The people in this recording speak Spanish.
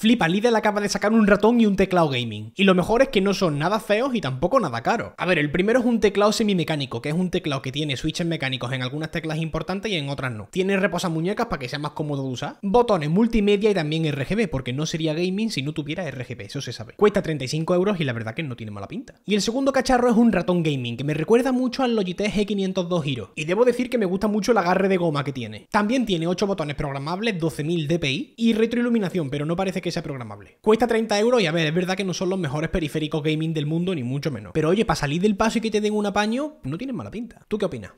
Flipa, Lidl acaba de sacar un ratón y un teclado gaming. Y lo mejor es que no son nada feos y tampoco nada caros. A ver, el primero es un teclado semimecánico, que es un teclado que tiene switches mecánicos en algunas teclas importantes y en otras no. Tiene reposamuñecas para que sea más cómodo de usar. Botones multimedia y también RGB, porque no sería gaming si no tuviera RGB, eso se sabe. Cuesta 35 euros y la verdad que no tiene mala pinta. Y el segundo cacharro es un ratón gaming, que me recuerda mucho al Logitech G502 Hero. Y debo decir que me gusta mucho el agarre de goma que tiene. También tiene 8 botones programables, 12.000 dpi y retroiluminación, pero no parece que sea programable. Cuesta 30 euros y a ver, es verdad que no son los mejores periféricos gaming del mundo, ni mucho menos. Pero oye, para salir del paso y que te den un apaño, no tienen mala pinta. ¿Tú qué opinas?